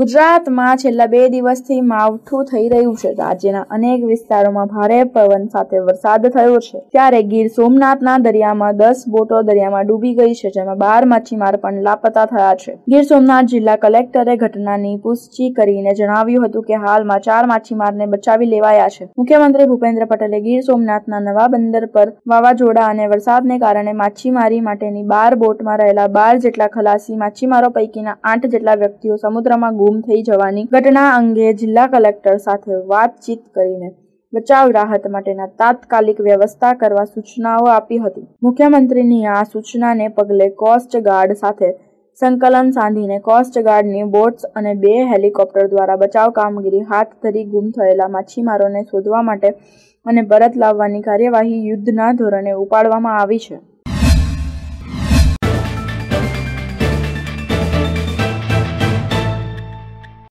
ગુજરાતમાં છેલ્લા બે દિવસથી માવઠું થઈ રહ્યું છે. રાજ્યના અનેક વિસ્તારોમાં ભારે પવન સાથે વરસાદ થયો છે. ત્યારે ગીર સોમનાથના દરિયામાં દસ બોટો દરિયામાં ડૂબી ગઈ છે, જેમાં બાર માછીમાર પણ લાપતા થયા છે. ગીર સોમનાથ જિલ્લા કલેક્ટરે ઘટનાની પુષ્ટિ કરીને જણાવ્યું હતું કે હાલમાં ચાર માછીમારને બચાવી લેવાયા છે. મુખ્યમંત્રી ભૂપેન્દ્ર પટેલે ગીર સોમનાથના નવા બંદર પર વાવાઝોડા અને વરસાદને કારણે માછીમારી માટેની બાર બોટમાં રહેલા બાર જેટલા ખલાસી માછીમારો પૈકીના આઠ જેટલા વ્યક્તિઓ સમુદ્રમાં ગુમ થઈ જવાની ઘટના અંગે જિલ્લા કલેક્ટર સાથે વાતચીત કરીને બચાવ રાહત માટેના તાત્કાલિક વ્યવસ્થા કરવા સૂચનાઓ આપી હતી. મુખ્યમંત્રીની આ સૂચનાને પગલે કોસ્ટ ગાર્ડ સાથે સંકલન સાંધીને કોસ્ટ ગાર્ડની બોટ્સ અને બે હેલિકોપ્ટર દ્વારા બચાવ કામગીરી હાથ ધરી ગુમ થયેલા માછીમારોને શોધવા માટે અને પરત લાવવાની કાર્યવાહી યુદ્ધના ધોરણે ઉપાડવામાં આવી છે.